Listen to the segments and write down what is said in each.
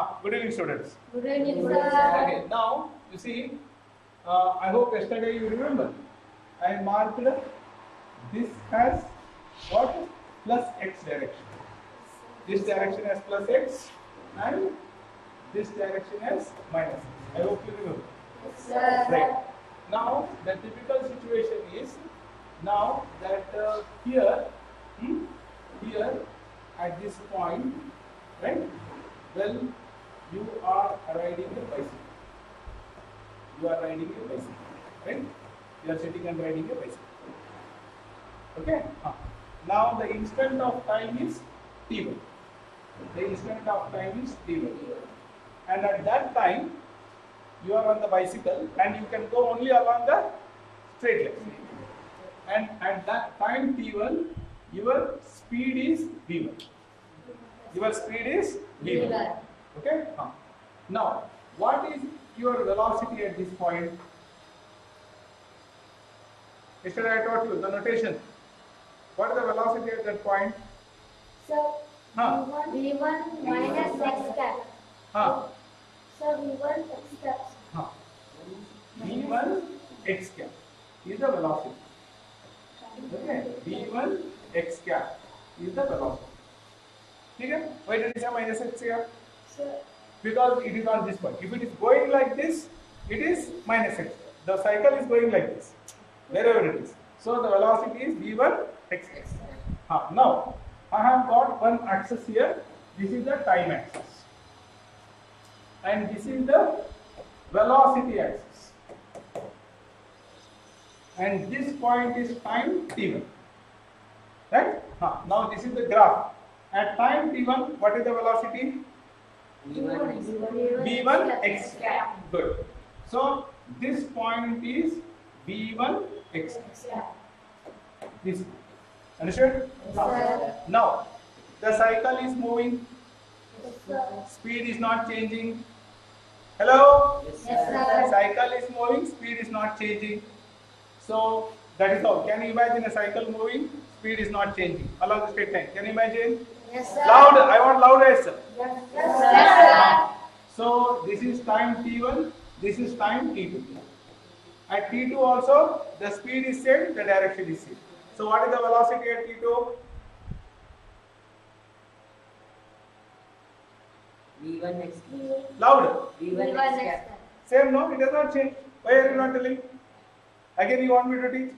Ah, Good evening, students. Good evening, Okay, now you see, uh, I hope yesterday you remember. I marked this has what plus x direction. This direction has plus x and this direction has minus x. I hope you remember. Right. Now the typical situation is now that uh, here, hmm, here at this point, right? Well, you are riding a bicycle. You are riding a bicycle, right? You are sitting and riding a bicycle. Okay. Now the instant of time is t1. The instant of time is t1. And at that time, you are on the bicycle and you can go only along the straight line. And at that time t1, your speed is v1. Your speed is v1. Okay? Huh. Now, what is your velocity at this point? Yesterday I taught you the notation. What is the velocity at that point? So, Huh. V1 minus x cap. Huh. So, V1 x cap. Huh. v1 x cap is the velocity. Okay? v1 x cap is the velocity. ठीक है? Why did it say minus x cap? Because it is on this point. If it is going like this, it is minus x. The cycle is going like this, wherever it is. So the velocity is v1 x. Ah, now, I have got one axis here. This is the time axis. And this is the velocity axis. And this point is time t1. Right? Now this is the graph. At time t1, what is the velocity? V1 x cap. Good. So this point is V1 x cap. This. Understood? sir. Now the cycle is moving. Yes. Speed is not changing. Hello? Yes, sir. Cycle is moving. Speed is not changing. So that is all. Can you imagine a cycle moving? Speed is not changing along the straight line. Can you imagine? Yes, sir. Loud. I want loudest. Yes, sir. So this is time t1, this is time t2. At t2 also the speed is same, the direction is same. So what is the velocity at t2? V1 x Louder. V1 V1 x x cap. cap. Same no, it does not change. Why are you not telling? Again you want me to teach?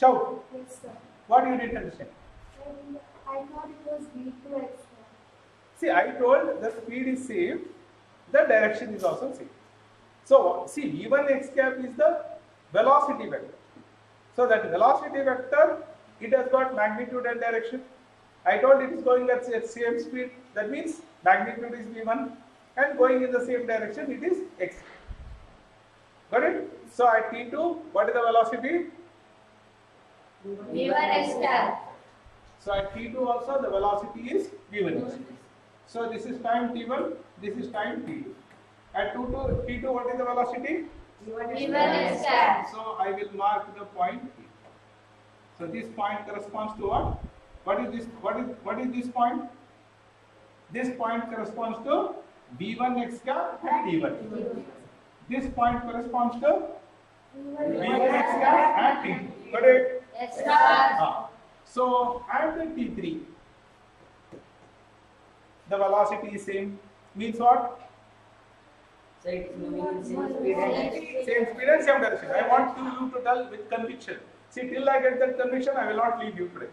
Shout. Yes, sir. What you didn't understand? And I thought it was V2 x cap. See, I told the speed is same, the direction is also same. So, see, v1 x cap is the velocity vector. So, that velocity vector, it has got magnitude and direction. I told it is going at at same speed, that means magnitude is v1 and going in the same direction, it is x. Got it? So, at t2, what is the velocity? V1 x cap. So, at t2 also, the velocity is v1. So this is time t1, this is time t2. At 2 t2, what is the velocity? V1 x. So I will mark the point here. So this point corresponds to what? What is this? What is what is this point? This point corresponds to v1 x cap and t1. This point corresponds to v1 x cap and t2. Got it? Yes, sir. Ah. So at the t3, the velocity is same. Means what? So it is moving in same speed and Same speed and same direction. I want you to tell with conviction. See, till I get that conviction, I will not leave you today.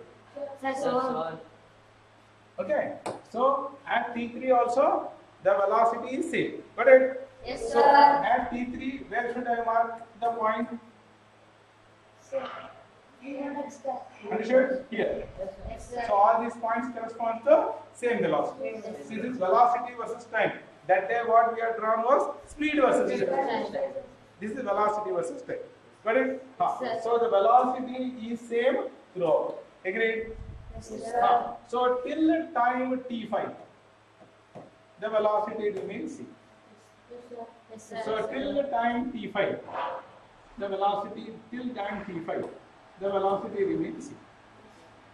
Okay. So at T3 also, the velocity is same. Got it? yes, So sir. at T3, where should I mark the point? So, V1 x cap. Understood? Here. So all these points correspond to same velocity. This is velocity versus time. That day what we had drawn was speed versus time. This is velocity versus time. Got it? Huh. So the velocity is same throughout. Agreed? Huh. So till time t5, the velocity remains same. So till time t5, the velocity till time t5, the velocity remains same.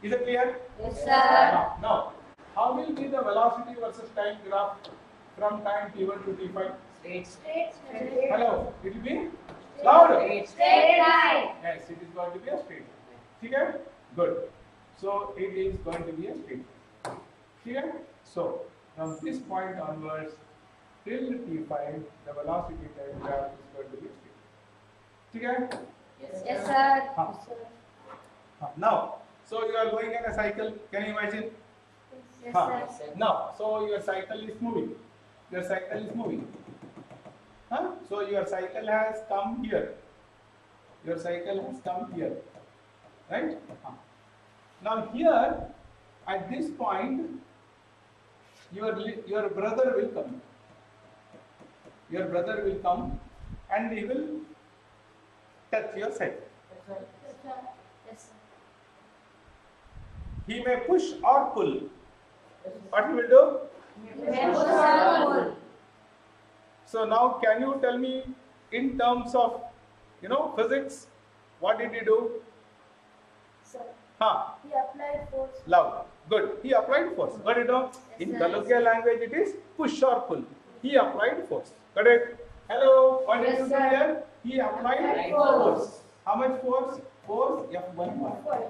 Is it clear? Yes, sir. Now, now, how will be the velocity versus time graph from time t1 to t5? Straight. Straight Hello, it will be louder. Straight. Straight line. Yes, it is going to be a straight line. Okay? Good. So it is going to be a straight line. Clear? So from this point onwards till t5, the velocity time graph is going to be straight. Clear? Yes. Yes, sir. Huh. Huh. Now, so you are going in a cycle. Can you imagine? Yes, Huh. sir. Now, so your cycle is moving. Your cycle is moving. Huh? So your cycle has come here. Your cycle has come here. Right? Huh. Now here, at this point, your your brother will come. Your brother will come, and he will touch your cycle. Yes, sir. Yes, sir. He may push or pull. What he will do? Yes, sir. So now can you tell me in terms of you know physics what did he do? Sir, Huh, he applied force. love. Good. He applied force. Got it now? In colloquial language it is push or pull. He applied force. Correct? Hello, what did Yes, you do here? He applied Applied force. force. How much force? Force F1 bar.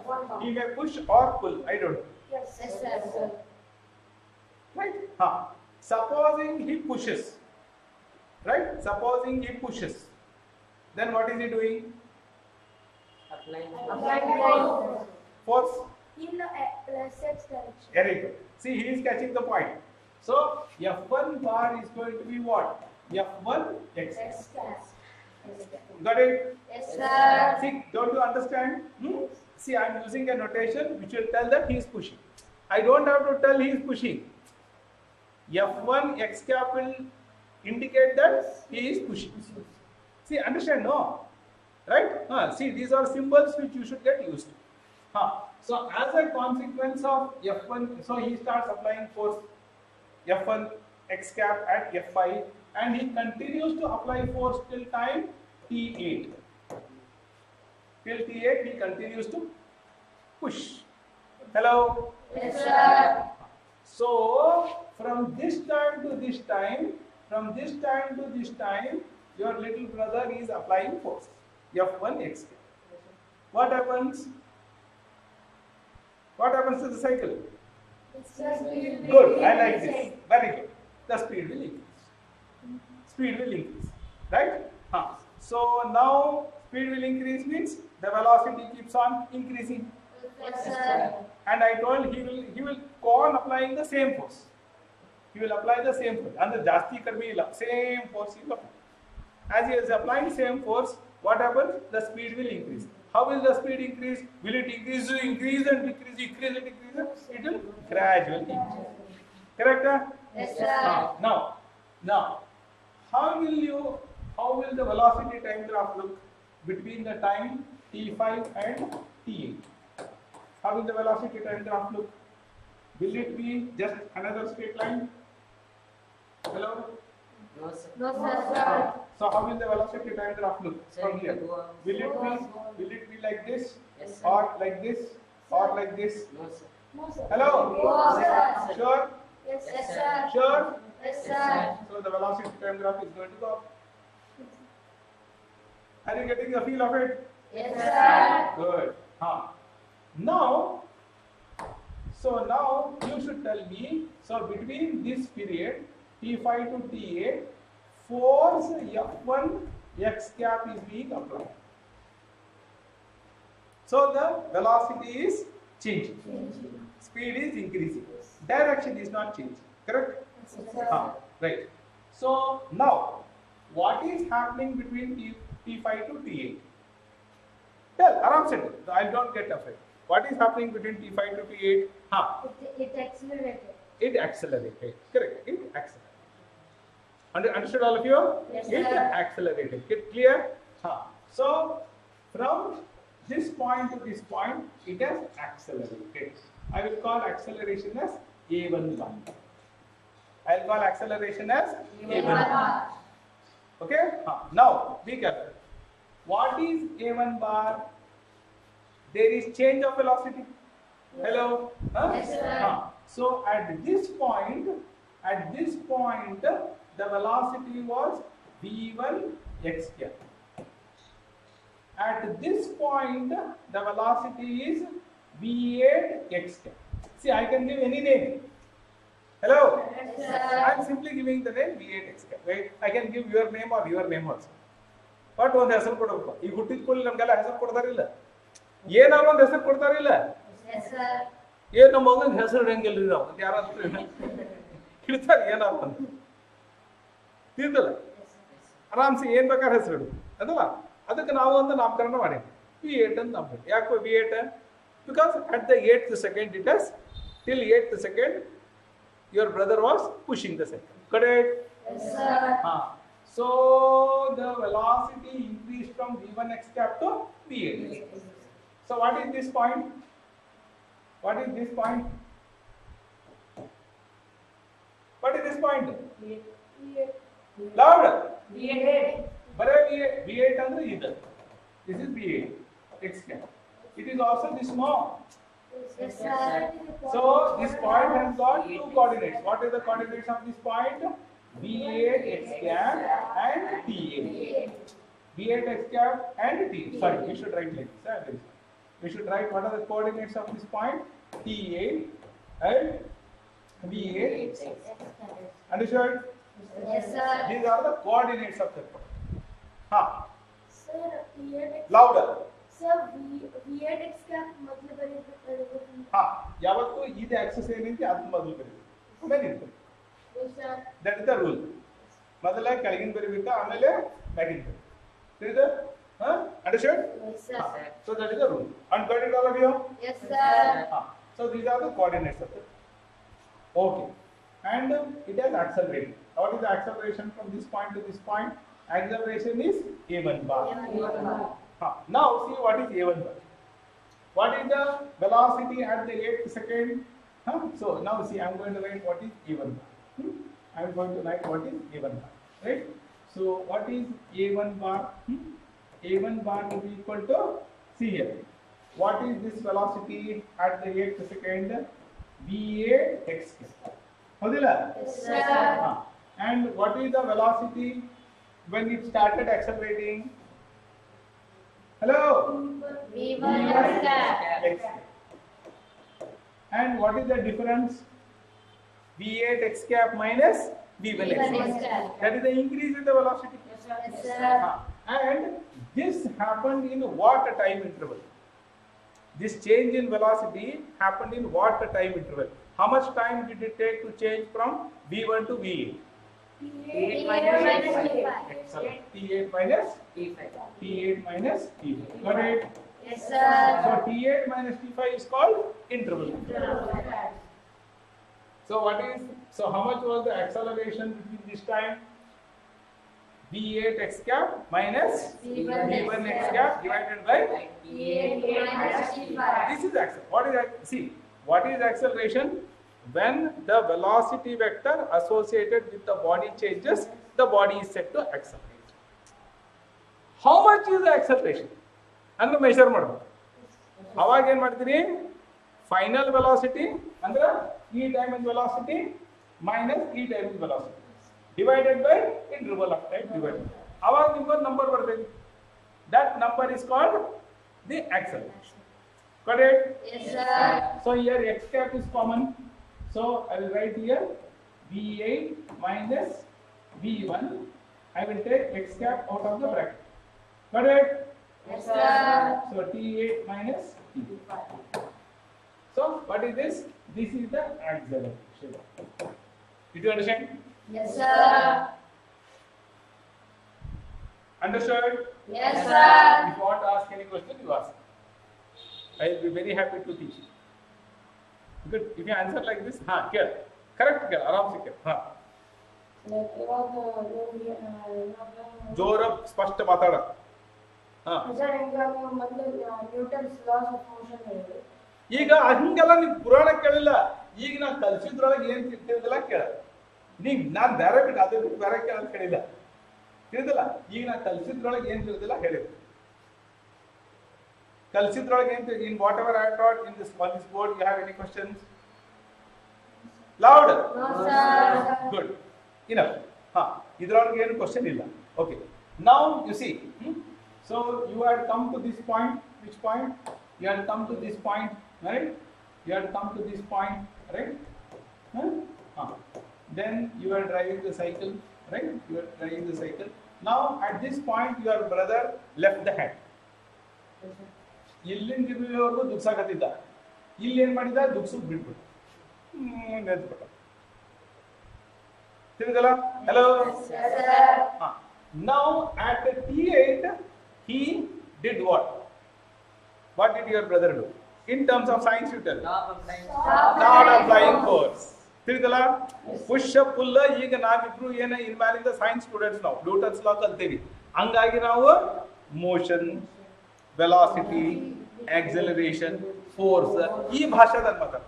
One bar. He may push or pull. I don't know. Yes, yes, sir. Right? Huh. Supposing he pushes. Right? Supposing he pushes. Then what is he doing? Applying. Applied force. Force. In the uh, x direction. Very good. See, he is catching the point. So, F1 bar is going to be what? F1 x. X cap. Got it? Yes, sir. See, don't you understand? Hmm? See, I am using a notation which will tell that he is pushing. I don't have to tell he is pushing. F1 x cap will indicate that he is pushing. See, understand? No. Right? Huh, see, these are symbols which you should get used to. Huh. So, as a consequence of F1, so he starts applying force F1 x cap at F5 and he continues to apply force till time T8. Till T8 he continues to push. Hello? Yes, sir. So from this time to this time, from this time to this time, your little brother is applying force. F1 x. What happens? What happens to the cycle? Good, I like this. Very good. The speed will increase. Speed will increase. Right? So now speed will increase means the velocity keeps on increasing. Yes, sir. And I told he will he will go on applying the same force. He will apply the same force. And the jasti karmi same force he will apply. As he is applying same force, what happens? The speed will increase. How will the speed increase? Will it increase, increase and decrease, increase and decrease? It will gradually increase. Correct? Yes, sir. Now, now, how will you how will the velocity time graph look between the time t5 and t8? How will the velocity time graph look? Will it be just another straight line? Hello? No, sir. No, sir, sir. Oh, so how will the velocity time graph look Sir, from here? will go up. Will it be, will it be like this? Yes, sir. Or like this? Or like this? No, sir. No, sir. Hello? No, sir. Sure? Yes, Yes, sir. sir. Sure? Yes, Yes, sir. sir. So the velocity time graph is going to go up. Are you getting the feel of it? Yes, sir. Good. Huh. Now, so now you should tell me, so between this period, T5 to T8, force F1 x cap is being applied. So the velocity is changing, changing. speed is increasing, direction is not changing, correct? Yes. Ah, right. So now, what is happening between T5 to T8? Tell, aram se. I don't get afraid. What is happening between T5 to T8? Huh. It, it accelerated. It accelerated. Correct. It accelerated. Under, understood all of you? Yes, it sir. accelerated. Get clear? Huh. So from this point to this point, it has accelerated. I will call acceleration as A1 bar. I will call acceleration as A1 bar. Okay? Huh. Now, be careful. What is A1 bar? There is change of velocity. Hello? Huh? Yes, sir. Huh. So, at this point, At this point, the velocity was v1 x. At this point, the velocity is v8 x. See, I can give any name. Hello? Yes, I am simply giving the name v8 x. Right? I can give your name or your name also. But ಒಂದು ಹೆಸರು ಕೊಡಬೇಕು ಈಗ ಹುಟ್ಟಿದ ಕೂಡಲೇ ನಮ್ಗೆಲ್ಲ ಹೆಸರು ಕೊಡ್ತಾರಿಲ್ಲ ಏನಾರ ಒಂದು ಹೆಸರು ಕೊಡ್ತಾರಿಲ್ಲ Yes, sir. ಏನ್ ನಮ್ಮ ಮಗನ ಹೆಸರು ಇಡಂಗಿಲ್ರಿ ನಾವು ಅಂತ ಯಾರಾದ್ರೂ ಇಡ್ತಾರೆ ಏನಾರ ಒಂದು ತಿಂದಲ್ಲ ಆರಾಮ್ಸೆ ಏನ್ ಬೇಕಾದ್ರೆ ಹೆಸರು ಇಡು ಅದಲ್ಲ ಅದಕ್ಕೆ ನಾವು ಒಂದು ನಾಮಕರಣ ಮಾಡೀವಿ ಬಿ ಏಟ್ ಅಂತ ನಾಮಕರಣ ಯಾಕೆ B eight because at the eight second it has till eight second your brother was pushing the second correct Yes, sir. Ah, So the velocity increased from V1x cap to v8. So what is this point? What is this point? What is this point? Louder. V8. Where V8 under either. This is V8. X cap. It is also this small. Yes, so this point has got two coordinates. What are the coordinates of this point? V8 x cap and T8. V8 x cap and T. Sorry, we should write like this. ah. We should write what are the coordinates of this point? T8 and V8 x cap. Understood? Yes, sir. These are the coordinates of the point. Ha, Sir, V8 louder. Sir, V V8 x cap मतलब बड़ी ಹಾ that is the rule ಮೊದಲ ಕೆಳಗಿನ ಬರಿಬೇಕು ಆಮೇಲೆ ಮ್ಯಾಗಿನ ಬರೀಬೇಕು ತಿಳಿದ ಹಾ understand Yes, sir. So that is the rule and got it all of you Yes, sir. so these are the coordinates of it okay and um, it has accelerated what is the acceleration from this point to this point acceleration is a1 bar Huh. Now see what is A1 bar. What is the velocity at the 8th second? Huh? So now see I'm going to write what is A1 bar. hmm? I am going to write what is A1 bar, right? So what is A1 bar? Hmm? A1 bar will be equal to C here. What is this velocity at the 8th second? VA x. Hodila? Yes, sir. Ah. And what is the velocity when it started accelerating? Hello? V1 x. And what is the difference V8 x cap minus V1 x V1 cap. That is the increase in the velocity. Yes, sir. And this happened in what time interval? This change in velocity happened in what time interval? How much time did it take to change from V1 to V8? V8 minus minus V5. V5. Excellent. T8 minus T5. T8 minus T5. Got it? Yes, So sir. T8 minus T5 is called interval. So what is, so how much was the acceleration between this time? V8 x cap minus V1 V1 x cap divided by, V8 minus V5. this is accel, what is, ac- see, what is acceleration? When the velocity vector associated with the body changes, the body is set to accelerate. How much is the acceleration? ಅಂದ್ರೆ measure ಮಾಡ್ಬೇಕು ಅವಾಗ ಏನ್ ಮಾಡ್ತೀರಿ final velocity ಅಂದ್ರೆ ಈ time in velocity minus ಈ time in velocity divided by interval of time divided ಅವಾಗ ನಿಮ್ಗೊಂದು ನಂಬರ್ ಬರ್ತೈತಿ that number is called the acceleration correct Yes, sir. so here x cap is common. So I will write here V8 minus V1. I will take x cap out of the bracket. Correct? Yes, sir. So T8 minus T. So what is this? This is the axillary Shiva. Did you understand? Yes, sir. Understood? Yes, sir. If you want to ask any question, you ask. I will be very happy to teach you. Good. If you answer like this, ha clear Correct क्या? आराम से क्या? हाँ. ज़ोर अब स्पष्ट माताड़ा. हाँ. Sir इनका मतलब न्यूटन लॉस ऑफ़ मोशन है. ಈಗ ಹಂಗೆಲ್ಲ ನೀವು ಪುರಾಣ ಕೇಳಿಲ್ಲ. ಈಗ ನಾ ಕಲಿಸಿದ್ರೊಳಗೆ ಏನ್ ತಿಳಿದಿಲ್ಲ ಕೇಳ. ನೀವ್ ನಾನ್ ಬೇರೆ ಬಿಟ್ಟು ಅದೇ ಬಿಟ್ಟು ಬೇರೆ ಅಂತ ಕೇಳಿಲ್ಲ ತಿಳಿದಿಲ್ಲ? ಈಗ ನಾ ಕಲಿಸಿದ್ರೊಳಗೆ ಏನ್ ತಿಳಿದಿಲ್ಲ ಹೇಳಿ ಕಲಿಸಿದ್ರೊಳಗೆ ಏನ್ in whatever I taught in this on this board you have any questions loud. Good enough ಹಾ ಇದ್ರೊಳಗೆ ಏನು ಕ್ವಶನ್ ಇಲ್ಲ. Okay now you see so you had come to this point which point you had come to this point Right you had come to this point right then you are driving the cycle right you are driving the cycle now at this point your brother left the hand ಇಲ್ಲಿಂದ ಇಲ್ಲಿವರೆಗೂ ದುಗ್ಸಾಕತ್ತಿದ್ದ ಇಲ್ಲಿ ಏನ್ ಮಾಡಿದ ದುಗ್ಸಕ್ ಬಿಟ್ಬಿಟ್ಟು ಹ್ಮ್ ನೆನ್ಸ್ಬಿಟ್ಟ ತಿಳಿದಲ್ಲ hello Yes, sir. Now at T eight he did what what did your brother do in terms of science you tell. Not applying force. ತಿಳಿದಲ್ಲ push ಪುಲ್ಲ ಈಗ ನಾವಿಬ್ರು ಏನ ಇನ್ಮ್ಯಾಲಿಂದ ಸೈನ್ಸ್ ಸ್ಟೂಡೆಂಟ್ಸ್ ನಾವು ನ್ಯೂಟನ್ಸ್ ಲಾ ಕಲ್ತೀವಿ. ಹಂಗಾಗಿ ನಾವು ಮೋಷನ್ ವೆಲಾಸಿಟಿ ಆಕ್ಸಲರೇಷನ್ ಫೋರ್ಸ್ ಈ ಭಾಷೆದಾಗ ಮಾತಾಡ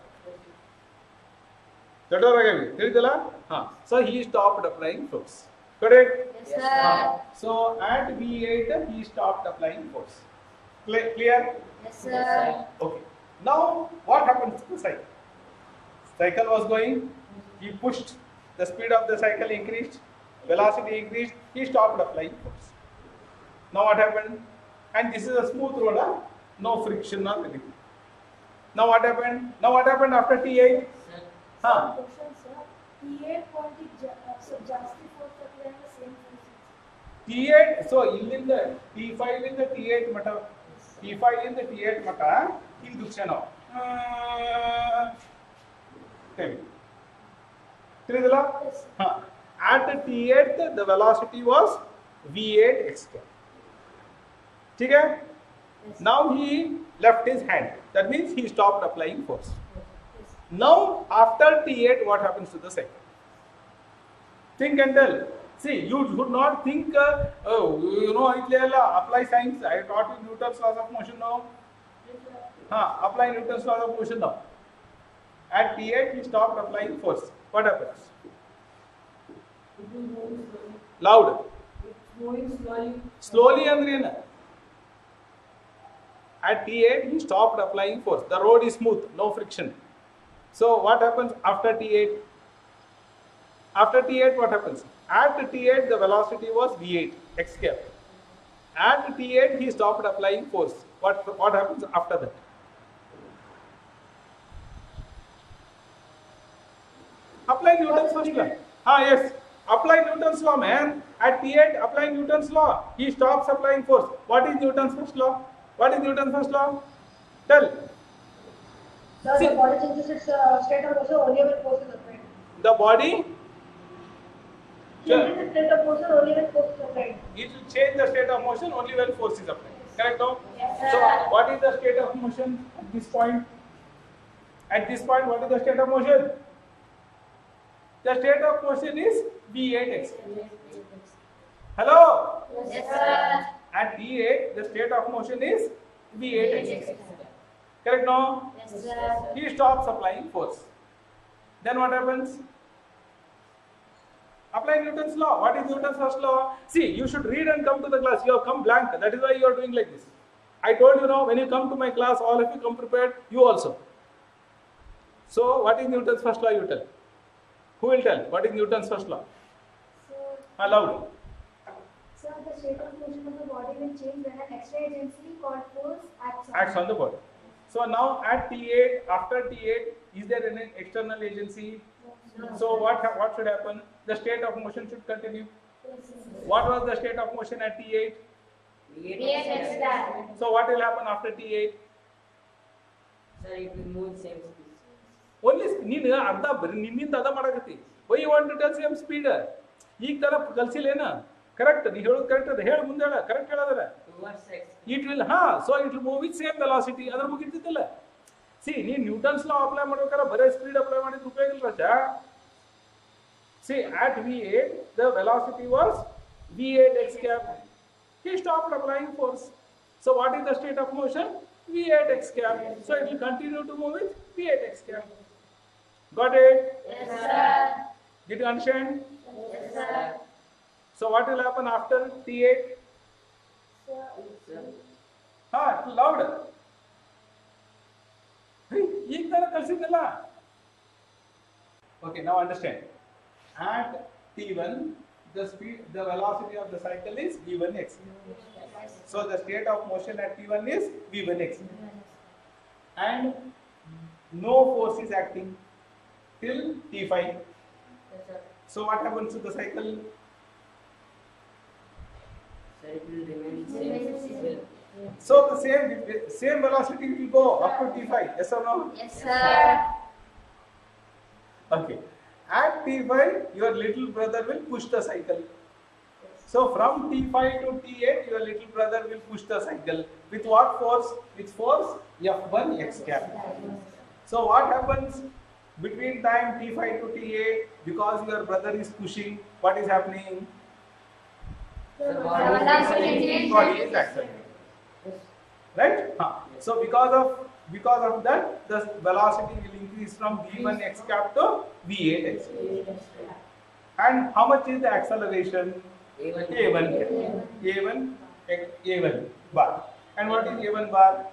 ದೊಡ್ಡವರಾಗಿ ತಿಳಿದಲ್ಲ ಹಾ. So he stopped applying force correct so at So at V8 he stopped applying Clear? Yes, sir. Yes, sir. Okay. Now, what happened to the cycle? Cycle was going, he pushed, the speed of the cycle increased, velocity increased, he stopped applying force. Now what happened? And this is a smooth road, huh? no friction or anything. Now what happened? Now what happened after T8? Sir. Huh? Question, sir. T8 pointed uh, so just before the same T8, so in the T5 in the T8 matter. T5 ಇಂದ T8 ಮಟ ಹಿಂಗ್ ದುಕ್ಷೆ ನಾವು ತಿಳಿದಿಲ್ಲ ಹಾ at T8 the velocity was V8 x square ठीक है now he left his hand that means he stopped applying force now after T8 what happens to the cycle think and tell. See, you should not think, uh, oh, you know, ಇಟ್ಲೆ ಎಲ್ಲ apply science. I taught you Newton's laws of motion now. Huh, apply Newton's laws of motion now. At T8, he stopped applying force. What happens? it will move slowly. Loud. It's moving slowly. Slowly ಅಂದ್ರೆ ಏನು? At T8, he stopped applying force. The road is smooth, no friction. So what happens after T8? After T8, what happens? At T8, the velocity was V8 x cap. At T8, he stopped applying force. What what happens after that? Apply Newton's first law. Ah, yes. Apply Newton's law, man. At T8, apply Newton's law. He stops applying force. What is Newton's first law? What is Newton's first law? Tell. Sir, the body changes its uh, state of motion only when force is applied. The body, Changes its state of motion only when force is applied. it will change the state of motion only when force is applied. Correct now? Yes, So, what is the state of motion at this point? At this point, what is the state of motion? The state of motion is V8x. Hello? Yes, sir. At T8, the state of motion is V8x. Correct now? Yes, sir. He stops applying force. Then what happens? Apply Newton's law. What is Newton's first law? See, you should read and come to the class. You have come blank. That is why you are doing like this. I told you now, when you come to my class, all of you come prepared. You also. So, what is Newton's first law? You tell. Who will tell? What is Newton's first law? So, Aloud. sir, the state of motion of the body will change when an extra agency called force acts on Acts on the body. So now at T8, after T8, is there any external agency? So what ha- what should happen? The state of motion should continue. What was the state of motion at T8? V8 x square. So what will happen after T8? Sir, it will move same speed. Only ನೀನು ಅರ್ಧ ನಿನ್ನಿಂದ ಅದ ಮಾಡಕತ್ತಿ why want to tell same speed ಈಗ ತರ ಕಲ್ಸಿಲ್ಲೇನ correct ನೀ ಹೇಳೋದು correct ಅದ ಹೇಳಿ ಮುಂದೆ ಹೇಳ ಕರೆಕ್ಟ್ ಹೇಳೋದ್ರ. ಇಟ್ ವಿಲ್ ಹಾ so it will move with same velocity ಅದ್ರ ಮುಗಿತಿದ್ದಿಲ್ಲ ಸಿ ನೀ ನ್ಯೂಟನ್ಸ್ ಲಾ ಅಪ್ಲೈ ಮಾಡ್ಬೇಕಾದ್ರೆ ಬರೇ ಸ್ಪೀಡ್ ಅಪ್ಲೈ ಮಾಡಿದ್ರೆ ಉಪಯೋಗ ಇಲ್ಲ ರಜಾ see at V eight the velocity was V eight X cap he stopped applying force so what is the state of motion v8 x cap so it will continue to move with v8 x cap got it Yes, sir. did you understand Yes, sir. so what will happen after t8 Sir, ಹಾ loud ಈಗ ತರ ಕಲ್ಸಿದ್ನಲ್ಲ Okay, now understand. At t1, the speed, the velocity of the cycle is v1x. So the state of motion at t1 is v1x, and no force is acting till t5. Yes, sir. So what happens to the cycle? Sir, it will remain same. it will- So the same same velocity will go up to t5. Yes or no? Yes, sir. Okay. At T5, your little brother will push the cycle. So from T5 to T8, your little brother will push the cycle. With what force? With force F1 x cap. So what happens between time T5 to T8? Because your brother is pushing, what is happening? Sir, Velocity Body is accelerating. Right? Huh. So because of because of that, the velocity will increase from v1 x cap to v8 x cap. And how much is the acceleration? A1. A1 cap. A1 x- A1 bar. And what is A1 bar?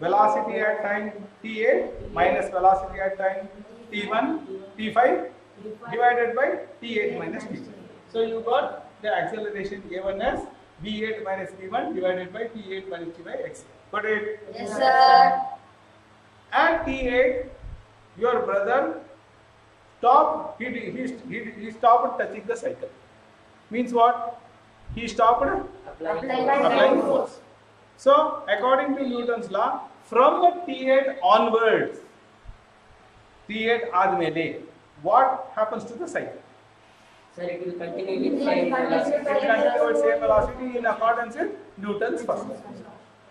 Velocity at time t8 minus velocity at time t1 t5 divided by t8 minus t5. So you got the acceleration A1 as v8 minus v1 divided by t8 minus t by x. Got it? Yes, sir. At T8, your brother stopped, he, he, he, he stopped touching the cycle. Means what? He stopped Applying Applying applying force. force. So, according to Newton's law, from T8 onwards, T8 आदमेले, what happens to the cycle? Sir, it will continue with It same velocity. It continues with same velocity in accordance with Newton's first law.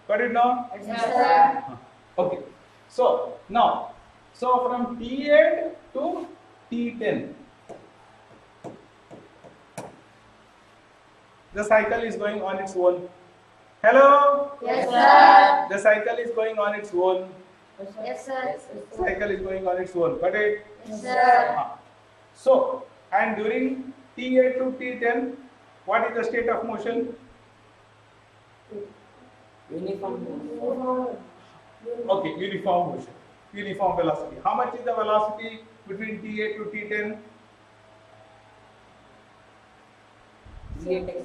Got it now? Yes, sir. Okay. So now, so from T8 to T10, the cycle is going on its own. Hello? Yes, sir. The cycle is going on its own. Yes, sir. Cycle is going on its own. Got it? Yes, sir. So, and during T8 to T10, what is the state of motion? Uniform. Okay, uniform motion, uniform velocity. How much is the velocity between T8 to T10? V8 x.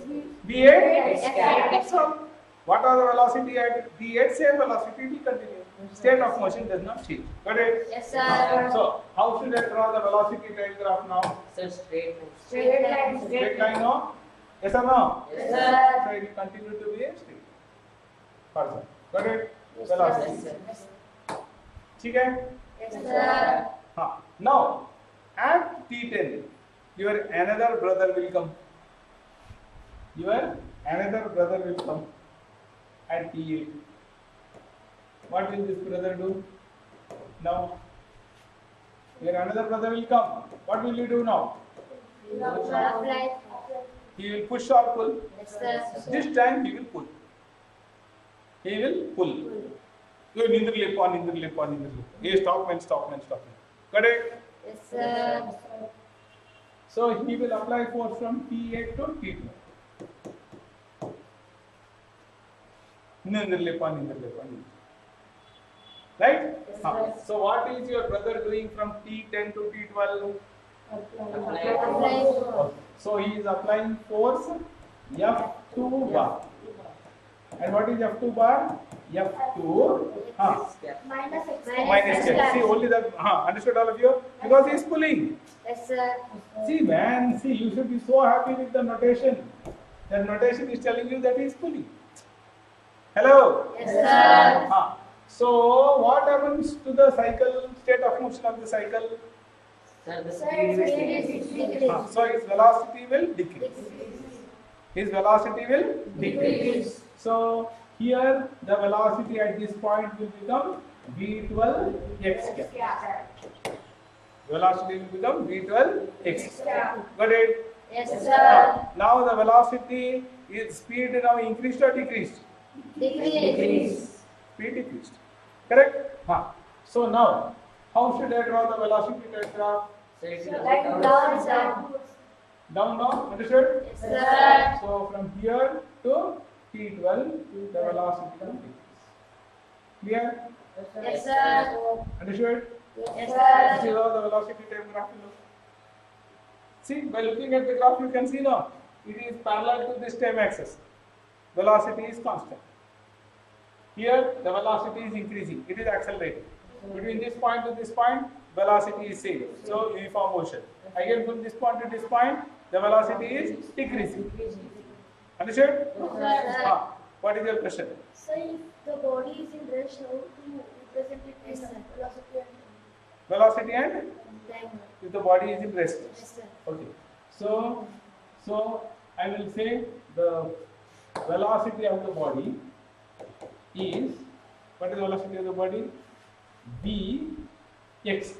V8? What are the velocity at T8? Same velocity will continue State of motion does not change. Got it? Yes, sir. So, how should I draw the velocity diagram now? Sir, straight line. Straight line. Straight line, no? Yes or no? Yes, sir. So, it will continue to be a straight line. Person. Got it? Yes, Velocity. sir. ठीक है? Yes, sir. हाँ. Now, at T10, your another brother will come. Your another brother will come at T8. What will this brother do? Now, your another brother will come. What will you do now? Apply. He will push or pull. Yes. This time he will pull. He will pull. You neither lip on, neither lip on. He stop and stop and stop. Got it? Yes, sir. So he will apply force from T8 to T2. Neither lip on, neither lip on. Right? Huh. So what is your brother doing from T10 to T12? Apply. So he is applying force F2 bar. And what is F2 bar? F2 huh. Minus X. minus K. See only that, huh, understood all of you? Because he is pulling. Yes, sir. See man, see you should be so happy with the notation. The notation is telling you that he is pulling. Hello? Yes, sir. Huh. So what happens to the cycle, state of motion of the cycle? Sir, the speed will decrease. is decrease. Huh. Ah, so its velocity will decrease. His velocity will decrease. So here the velocity at this point will become v12 x cap. Velocity will become v12 x cap. Got it? Yes, sir. Now the velocity is speed now increased or decreased? Decrease. Speed decreased. Correct? Huh. So now, how should I draw the velocity diagram? Sir, it will Like down, down. Down, down, understood? Yes, sir. So from here to T12, the velocity will decrease. Clear? Yes, sir. Understood? Yes, This sir. is how the velocity time graph will look. See, by looking at the graph, you can see now it is parallel to this time axis. Velocity is constant. Here, the velocity is increasing. It is accelerating. Between this point to this point, velocity is same. So uniform motion. Again, from this point to this point, the velocity is decreasing. Understood? Ah, what is your question? So if the body is in rest, how to represent it velocity and Velocity and if the body is in rest. Yes, sir. Okay, so, so I will say the velocity of the body is, what is the velocity of the body? V x.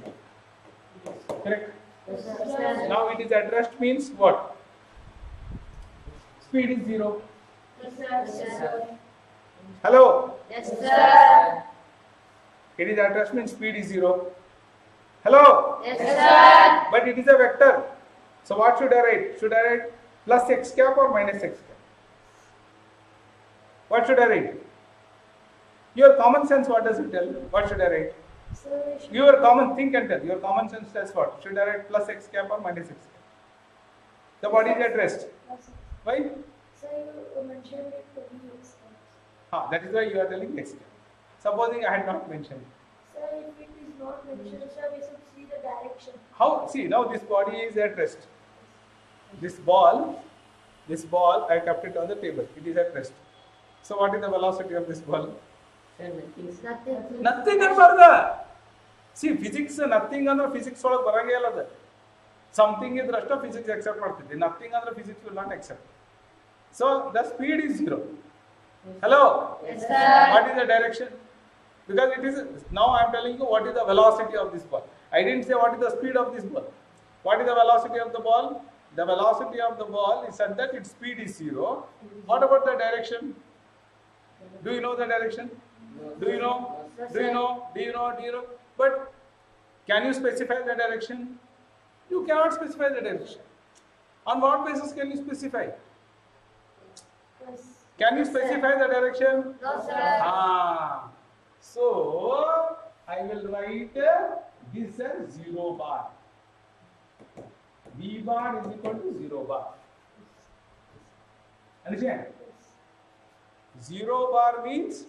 Correct? Yes. Now it is at rest means what? Speed is zero. Yes, sir. Hello? Yes, sir. It is at rest means speed is zero. Hello? Yes, sir. But it is a vector. So what should I write? Should I write plus x cap or minus x cap? What should I write? Your common sense, what does it tell? What should I write? Should- Your common think and tell. Your common sense tells what? Should I write plus x cap or minus x cap? The body is at rest. Yes, sir. Why? You mentioned it to be x. Ah, that is why you are telling x cap. Supposing I had not mentioned. So if it is not mentioned, sir, we should see the direction. How? See, now this body is at rest. This ball, this ball, I kept it on the table. It is at rest. So what is the velocity of this ball? Sir, nothing, sir. Nothing. Nothing ಅನ್ಬಾರ್ದ C physics nothing ಅಂದ್ರೆ physics ಒಳಗೆ ಬರಂಗೇ ಇಲ್ಲ ಅದು something ಇದ್ರೆ ಅಷ್ಟೇ physics except ಮಾಡ್ತಿದ್ವಿ nothing ಅಂದ್ರೆ physics will not accept so the speed is zero hello Yes, sir. What is the direction because it is now I am telling you what is the velocity of this ball I dent say what is the speed of this ball what is the velocity of the ball the velocity of the ball is set that it speed is zero what about the direction Do you know the direction? do you know? Do you know? Do you know? Do you know? But can you specify the direction? You cannot specify the direction. On what basis can you specify? Can you specify the direction? No, sir. Ah. So I will write this as zero bar. V bar is equal to zero bar. Understand? Zero bar means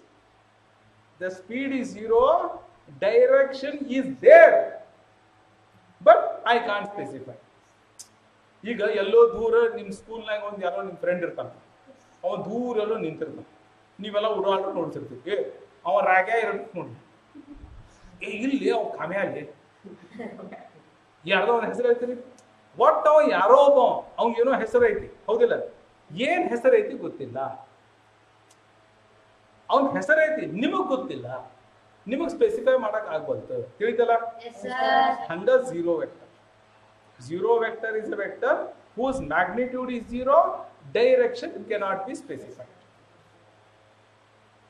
the speed is zero, direction is there, but I can't specify. ಈಗ ಎಲ್ಲೋ ದೂರ ನಿಮ್ಮ ಸ್ಕೂಲ್ನಾಗ ಒಂದು ಯಾರೋ ನಿಮ್ಮ friend ಇರ್ತಾನೆ. ಅವ ದೂರ ಎಲ್ಲೋ ನಿಂತಿರ್ತಾನೆ. ನೀವೆಲ್ಲ ಓಡಾಡ್ರು ನೋಡ್ತಿರ್ತೀವಿ ಏ ಅವ ರಾಗ್ಯ ಇರಬೇಕು ನೋಡಿ ಏ ಇಲ್ಲಿ ಅವ ಕಾಮೆ ಅಲ್ಲಿ. ಯಾರ್ದೋ ಒಂದು ಹೆಸರು ಐತಿ ಒಟ್ಟು ಅವ ಯಾರೋ ಒಬ್ಬ ಅವ್ನ ಏನೋ ಹೆಸರು ಐತಿ. ಹೌದಿಲ್ಲ? ಏನ್ ಹೆಸರು ಐತಿ ಗೊತ್ತಿಲ್ಲ. ಅವ್ನ ಹೆಸರು ಐತಿ ನಿಮಗ್ ಗೊತ್ತಿಲ್ಲ ನಿಮಗ್ ಸ್ಪೆಸಿಫೈ ಮಾಡಕ್ ಆಗ್ಬಲ್ತು ತಿಳಿತಲ್ಲ Yes, sir. ಹಂಗ zero vector zero vector is a vector whose magnitude is zero direction cannot be specified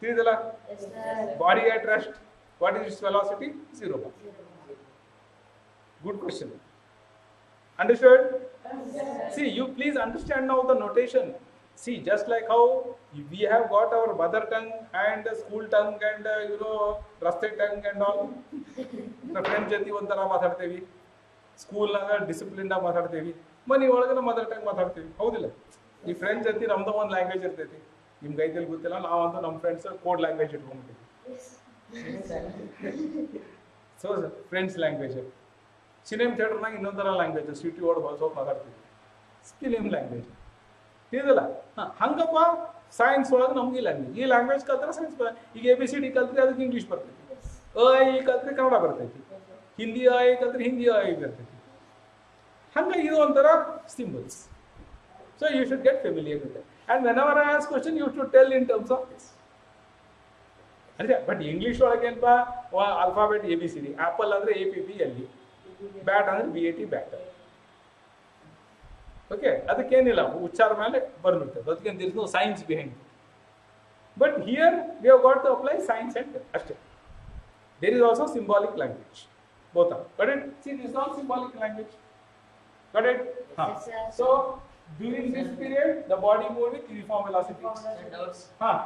ತಿಳಿದಲ್ಲ Yes, sir. body at rest what is its velocity zero bar good question understood see you please understand now the notation see just like how we have got our mother tongue and school tongue and uh, you know ರಸ್ತೆ tongue and all friend ಜೊತೆ ಒಂಥರ ಮಾತಾಡ್ತೇವಿ. ಸ್ಕೂಲ್ನಾಗ ಡಿಸಿಪ್ಲಿನ್ದಾಗ ಮಾತಾಡ್ತೇವಿ. ಮನೆ ಒಳಗನ mother tongue ಮಾತಾಡ್ತೀವಿ. ಹೌದಿಲ್ಲ? ಈ friends ಜೊತೆ ನಮ್ದು ಒಂದು ಲ್ಯಾಂಗ್ವೇಜ್ ಇರ್ತೈತಿ. ನಿಮ್ಗೆ ಐದಲ್ಲಿ ಗೊತ್ತಿಲ್ಲ ನಾವಂತೂ ನಮ್ಮ ಫ್ರೆಂಡ್ಸ್ ಕೋಡ್ ಲ್ಯಾಂಗ್ವೇಜ್ ಇಟ್ಕೊಂಡ್ಬಿಟ್ಟಿವಿ. ಸೊ ಫ್ರೆಂಡ್ಸ್ ಲ್ಯಾಂಗ್ವೇಜ್ ಸಿನಿಮ್ ಥಿಯೇಟರ್ನಾಗ ಇನ್ನೊಂಥರ ಲ್ಯಾಂಗ್ವೇಜ್ ಸಿಟಿ ಒಳಗೆ ಹೊಸ ಮಾತಾಡ್ತೀವಿ. ಫಿಲಿಮ್ ಲ್ಯಾಂಗ್ವೇಜ್ ತಿಳಿದಲ್ಲ ಹಾಂ, ಹಂಗಪ್ಪ ಸೈನ್ಸ್ ಒಳಗೆ ನಮ್ಗೆ ಇಲ್ಲ ಈ ಲ್ಯಾಂಗ್ವೇಜ್ ಕಲ್ತ್ರೆ ಸೈನ್ಸ್ ಈಗ ಎ ಬಿ ಸಿ ಡಿ ಕಲ್ತ್ರೆ ಅದಕ್ಕೆ ಇಂಗ್ಲೀಷ್ ಬರ್ತೈತಿ. ಅ, ಐ ಕಲ್ತ್ರೆ ಕನ್ನಡ ಬರ್ತೈತಿ. ಹಿಂದಿ ಐ ಕಲ್ತ್ರೆ ಹಿಂದಿ ಐ ಬರ್ತೈತಿ. ಹಂಗೆ ಇದು ಒಂಥರ symbols so you should get familiar with and whenever I ask question you should tell in terms of this ಅಂದ್ರೆ ಬಟ್ ಇಂಗ್ಲೀಷ್ ಒಳಗೆ ಏನಪ್ಪ alphabet A B C D apple ಅಂದ್ರೆ A P B L bat ಅಂದ್ರೆ B A T bat okay ಅದಕ್ಕೇನಿಲ್ಲ ಉಚ್ಚಾರ ಮೇಲೆ ಬಂದ್ಬಿಡ್ತದೆ ಅದಕ್ಕೆ there is no science behind but here we have got to apply science and ಅಷ್ಟೇ there is also symbolic language both are but it see this all symbolic language got it huh. Yes, sir. so during this period the body moved with uniform velocity Sir, doubts. huh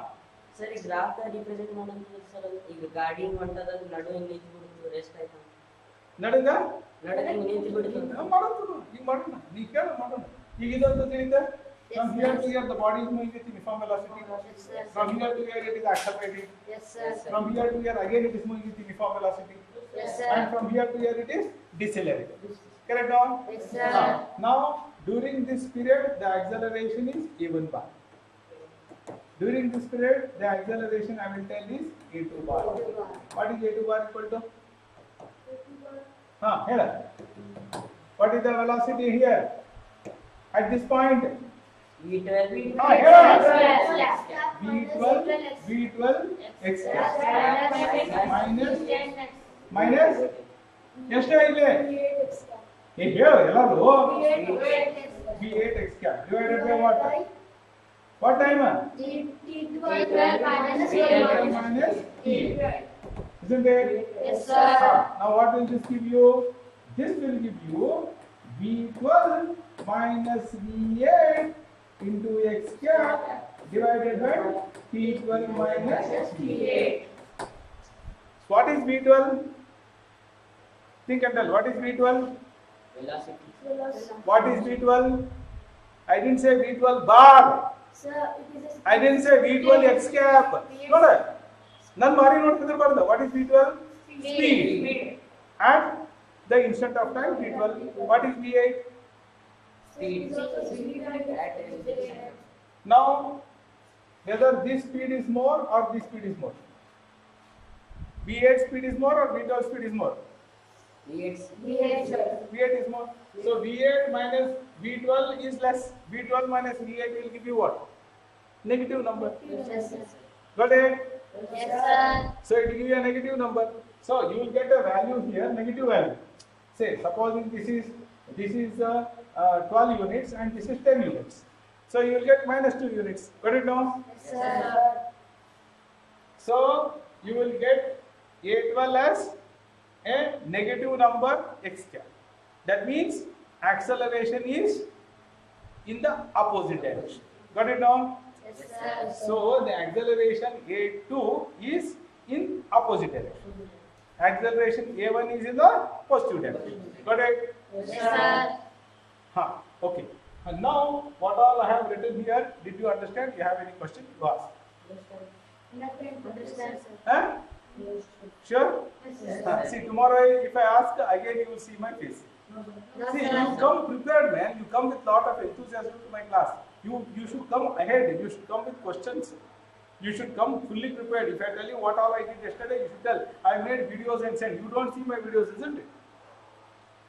sir ಈ graph represent ಮಾಡೋದು sir ಈಗ ಗಾಡಿ ಹೊಂಟದ ನಡು ಹಿಂಗ್ ನಿಂತು ಬಿಡ್ತು rest ಆಯ್ತು ನಡೀತಾ ನಡಕ್ಕೆ ನಿಂತು ಬಿಡ್ತು ಮಾಡೋದು ಈಗ ಮಾಡೋಣ ನೀ ಕೇಳ ಮಾಡೋಣ ಈಗ ಇದೊಂದು ತಿಳಿದ from here to here the body is moving with uniform velocity from here to here it is accelerating Yes, sir. from here to here again it is moving with uniform velocity Yes, and sir. from here to here it is decelerating correct now Yes, sir. now during this period the acceleration is a1 bar during this period the acceleration i will tell is a2 bar what is a2 bar equal to ha hela what is the velocity here at this point ಈ twelve ha hela Yes. v12 v12 x minus minus ಎಷ್ಟು ಇಲ್ಲಿ ಏ ಹೇಳು ಎಲ್ಲರೂ v8 x cap divided by what what time minus e Isn't it? Yes, sir. Ah, now what will this give you? This will give you V equal minus V8 into X cap divided by T12 minus T8. What is V12? Think and tell. What is V12? Velocity. What is V12? I didn't say V12 bar. Sir, I didn't say V12 X cap. No, no. ನನ್ನ ಮಾರಿ ನೋಡ್ತಿರ್ಬಾರ್ದು what is V12 speed at the instant of time V12 what is V8 speed now whether this speed is more or this speed is more V8 speed is more or V12 speed is more V8 V8 is more so V8 minus V12 is less V12 minus V8 will give you what negative number got it So it will give you a negative number. So you will get a value here, negative value. Say, supposing this is this is uh, uh, 12 units and this is 10 units. So you will get minus 2 units. Got it now? Yes, sir. So you will get A12 as a negative number x cap. That means acceleration is in the opposite direction. Got it now? So the acceleration A2 is in opposite direction. Acceleration A1 is in the positive direction. Got it? Huh. Okay. And now what all I have written here, did you understand? You have any question? You ask. Huh? Sure? Huh. See tomorrow if I ask again you will see my face. See you come prepared man, you come with lot of enthusiasm to my class You you should come ahead, you should come with questions. You should come fully prepared. If I tell you what all I did yesterday, you should tell. I made videos and sent. You don't see my videos, isn't it?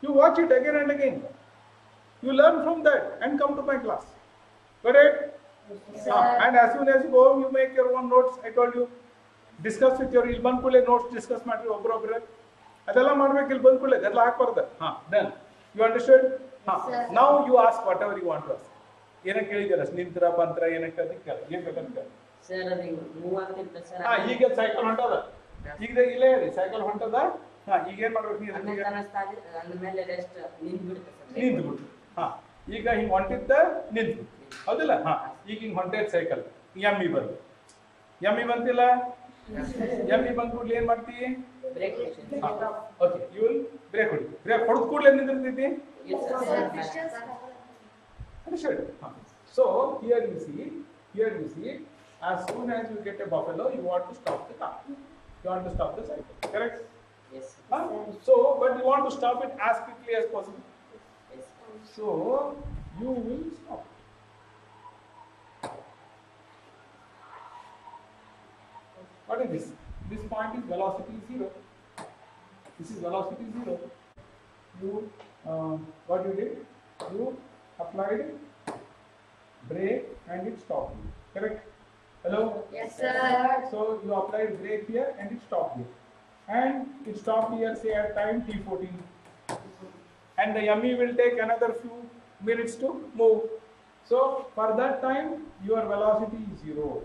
You watch it again and again. You learn from that and come to my class. Correct? Ah, and as soon as you go home, you make your own notes. I told you. Discuss with your ಇಲ್ಲಿ ಬಂದ ಕೂಡಲೇ notes discuss ಮಾಡ್ರಿ ಒಬ್ರೊಬ್ರೆ ಅದೆಲ್ಲ ಮಾಡ್ಬೇಕು ಇಲ್ಲಿ ಬಂದ ಕೂಡಲೇ ಗದ್ದಲ ಹಾಕ್ಬಾರ್ದು ಹಾ ಡನ್ ಯು ಅಂಡರ್ಸ್ಟ್ಯಾಂಡ್ ಹಾ ನಾವು you ask whatever you want to ask ಏನಕ್ಕೆ ಕೇಳಿದ್ದೀರ? ನಿಂತ್ರ ಬಂತ್ರ ಏನಕ್ಕೆ ಅದಕ್ಕೆ ಏನ್ ಬೇಕಂತ ಸರ್ ಅದು ಮೂವ್ ಆಗ್ತಿರ್ತ ಸರ್ ಹಾ ಈಗ ಸೈಕಲ್ ಹೊಂಟದ? ಈಗ ಇಲ್ಲೇ ಹೇಳಿ ಸೈಕಲ್ ಹೊಂಟದ? ಹಾ ಈಗ ಏನ್ ಮಾಡ್ಬೇಕು ತನಸ್ತಾ ಅಂದ್ಮೇಲೆ ರೆಸ್ಟ್ ನಿಂತ್ ಹಾ ಈಗ ಹಿಂಗ್ ಹೊಂಟಿದ್ದ ನಿಂತು ಹೌದಿಲ್ಲ? ಹಾ ಈಗ ಹಿಂಗ್ ಹೊಂಟೈತ್ ಸೈಕಲ್ ಎಮ್ಮಿ ಬಂತು. ಎಮ್ಮಿ ಬಂತಿಲ್ಲ? ಎಮ್ಮಿ ಬಂದ್ ಕೂಡ್ಲಿ ಏನ್ ಮಾಡ್ತಿ? Brake okay you will brake ಹೊಡಿ ಬ್ರೇಕ್ ಹೊಡೆದ ಕೂಡಲೇ ನಿಂತಿರ್ತೈತಿ So here you see, here you see, as soon as you get a buffalo, you want to stop the car. You want to stop the cycle, correct? Yes. Huh? So, but you want to stop it as quickly as possible. Yes. So, you will stop. What is this? This point is velocity zero. This is velocity zero. You, uh, what you did? You applied brake and it stopped. you. Correct? Hello? Yes, sir. So you applied brake here and it stopped here. And it stopped here, say at time T14. And the yummy will take another few minutes to move. So for that time, your velocity is zero.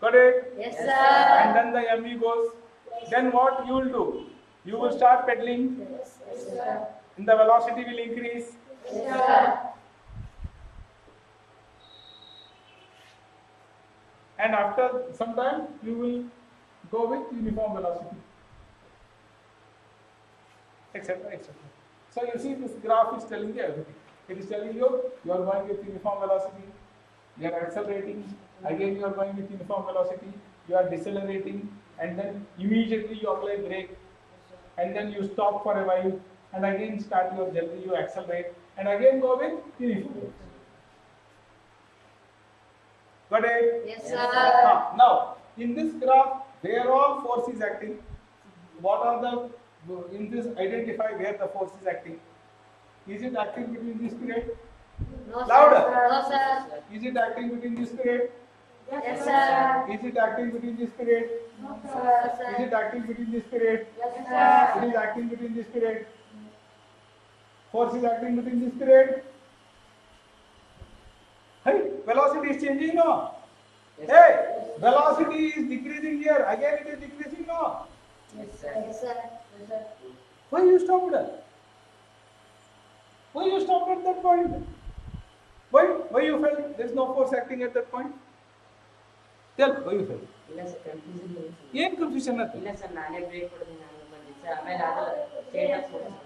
Got it? Yes, sir. And then the yummy goes. Then what you will do? You will start pedaling. Yes, sir. And the velocity will increase. Sir. And after some time, you will go with uniform velocity. etc. etc. So you see this graph is telling you everything. It is telling you you are going with uniform velocity, you are accelerating, again you are going with uniform velocity, you are decelerating, and then immediately you apply brake, and then you stop for a while, and again start your journey, you accelerate, and again go with uniform. velocity. Got it? Yes, Ah, now, in this graph, where all force is acting, what are the, in this identify where the force is acting. Is it acting between this period? No, sir. No, sir. Is it acting between this period? Yes, sir. Is it acting between this period? Yes, Is it acting between this period? Yes, It sir. is acting between this period Force is acting between this period. Hey, velocity is changing no? Yes, Hey, velocity is decreasing here. Again it is decreasing no? Yes, sir. Yes, sir. Yes, sir. Why you stopped? Why you stopped at that point? Why? Why you felt there is no force acting at that point? Tell, why you felt? ಇಲ್ಲ sir confusion ಇಲ್ಲ sir ಏನ್ confusion ಅಂತ ಇಲ್ಲ sir ನಾನೇ break ಹೊಡೆದು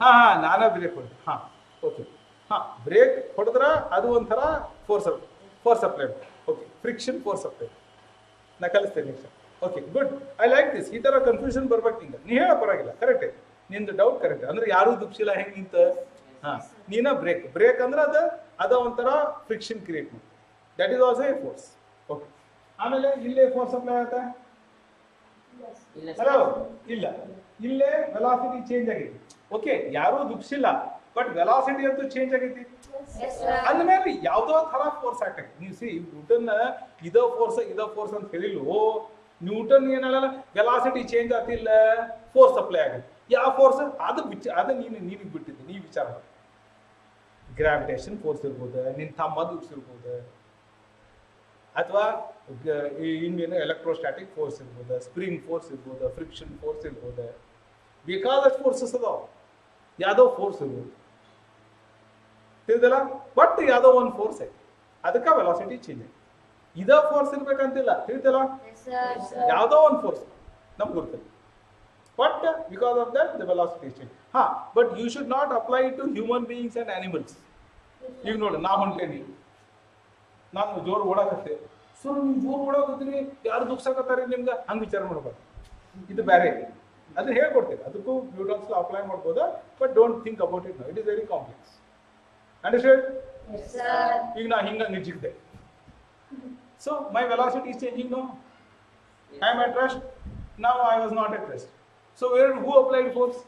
ಹಾ ಹಾ ನಾನೇ ಬ್ರೇಕ್ ಹೊಡೆದು ಹಾ ಓಕೆ ಹಾ ಬ್ರೇಕ್ ಹೊಡೆದ್ರ ಅದು ಒಂಥರ force force apply okay friction force apply ನಾ ಕಲಿಸ್ತೇನೆ next okay good I like this ಈ ಥರ ಕನ್ಫ್ಯೂಷನ್ ಬರ್ಬೇಕು ಹಿಂಗೆ ನೀ ಹೇಳ ಪರವಾಗಿಲ್ಲ. ಕರೆಕ್ಟ್ ನಿಂದು ಡೌಟ್ ಕರೆಕ್ಟ್ ಅಂದ್ರೆ ಯಾರೂ ದುಪ್ಸಿಲ್ಲ ಹೆಂಗೆ ನಿಂತ? ಹಾ ನೀನ ಬ್ರೇಕ್ ಬ್ರೇಕ್ ಅಂದ್ರೆ ಅದು ಅದ ಒಂಥರ ಫ್ರಿಕ್ಷನ್ ಕ್ರಿಯೇಟ್ ಮಾಡಿ. That is also a force okay ಆಮೇಲೆ ಇಲ್ಲೇ ಫೋರ್ಸ್ ಅಪ್ಲೈ ಆಗುತ್ತೆ ಹಲೋ ಇಲ್ಲ. ಇಲ್ಲೇ ವೆಲಾಸಿಟಿ ಚೇಂಜ್ ಆಗೈತಿ ಓಕೆ ಯಾರೂ ದುಃಖಿಸಿಲ್ಲ ಬಟ್ ವೆಲಾಸಿಟಿ ಅಂತೂ ಚೇಂಜ್ ಆಗೈತಿ. ಅಂದಮೇಲೆ ಯಾವುದೋ ತರ ಫೋರ್ಸ್ ಆಗ್ತೈತಿ ನೀವು ಸಿ ನ್ಯೂಟನ್ ಇದೋ ಫೋರ್ಸ್ ಇದೋ ಫೋರ್ಸ್ ಅಂತ ಹೇಳಿಲ್ವೋ ನ್ಯೂಟನ್ ಏನಲ್ಲ ವೆಲಾಸಿಟಿ ಚೇಂಜ್ ಆತಿಲ್ಲ ಫೋರ್ಸ್ ಅಪ್ಲೈ ಆಗುತ್ತೆ. ಯಾವ ಫೋರ್ಸ್ ಅದು ವಿಚ ಅದು ನೀನು ನೀನಿಗೆ ಬಿಟ್ಟಿದ್ದೆ ನೀ ವಿಚಾರ ಗ್ರಾವಿಟೇಷನ್ ಫೋರ್ಸ್ ಇರ್ಬೋದು ನಿನ್ನ ತಮ್ಮ ದುಡ್ಸಿರ್ಬೋದು ಅಥವಾ ಇನ್ನೇನು ಎಲೆಕ್ಟ್ರೋಸ್ಟಾಟಿಕ್ ಫೋರ್ಸ್ ಇರ್ಬೋದು ಸ್ಪ್ರಿಂಗ್ ಫೋರ್ಸ್ ಇರ್ಬೋದು ಫ್ರಿಕ್ಷನ್ ಫೋರ್ಸ್ ಇರ್ಬೋದು. ಬೇಕಾದಷ್ಟು ಫೋರ್ಸಸ್ ಅದಾವ. ಯಾವುದೋ ಫೋರ್ಸ್ ಇರ್ಬೋದು. ತಿಳಿದಲ್ಲ? ಬಟ್ ಯಾವುದೋ ಒಂದು ಫೋರ್ಸ್ ಐತಿ. ಅದಕ್ಕೆ ವೆಲಾಸಿಟಿ ಚೇಂಜ್ ಐತಿ. ಇದ ಫೋರ್ಸ್ ಇರ್ಬೇಕಂತಿಲ್ಲ. ತಿಳಿತಲ್ಲ. ಯಾವುದೋ ಒಂದು ಫೋರ್ಸ್ ನಮ್ಗೆ ಗೊತ್ತಿಲ್ಲ. But because of that the velocity change ಹಾ but you should not apply to human beings and animals ಈಗ ನೋಡಿ ನಾ ಹೊಂಟೇನಿ. ನಾನು ಜೋರು ಓಡಾಕತ್ತೆ. ಸೊ ನೀವು ಜೋರು ಓಡಾಕತ್ತೀರಿ ಯಾರು ದುಃಖಸಾಕತ್ತಾರೆ ನಿಮ್ಗೆ? ಹಂಗೆ ವಿಚಾರ ಮಾಡ್ಬಾರ್ದು. ಇದು ಬೇರೆ. ಅದನ್ನ ಹೇಳ್ಕೊಡ್ತೇವೆ. ಅದಕ್ಕೂ ನ್ಯೂಟ್ರಾನ್ಸ್ ಅಪ್ಲೈ ಮಾಡ್ಬೋದಾ? But don't think about it it is very complex understand. ಈಗ ನಾ ಹಿಂಗ ನಿಜ್ಜಿದ್ದೆ so my velocity is changing no I am at rest ನಾವು I was not at rest so where who applied force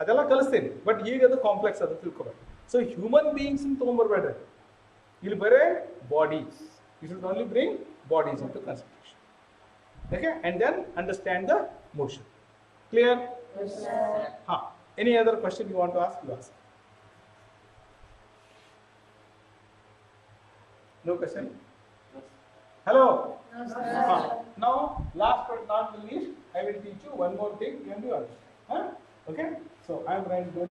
ಅದೆಲ್ಲ ಕಲಿಸ್ತೇನೆ. But ಈಗ ಅದು complex ಅದು ತಿಳ್ಕೊಬೇಕು. ಸೊ ಹ್ಯೂಮನ್ ಬೀಯಿಂಗ್ಸ್ ತೊಗೊಂಬರ್ಬೇಡ್ರಿ ಇಲ್ಲಿ ಬರೇ bodies you should only bring bodies into consideration okay and then understand the motion Clear? Yes, sir. Huh. Any other question you want to ask? You ask. No question? Yes. Hello? Yes, huh. Now, last but not least, I will teach you one more thing and you understand. Huh? Okay? So, I am trying to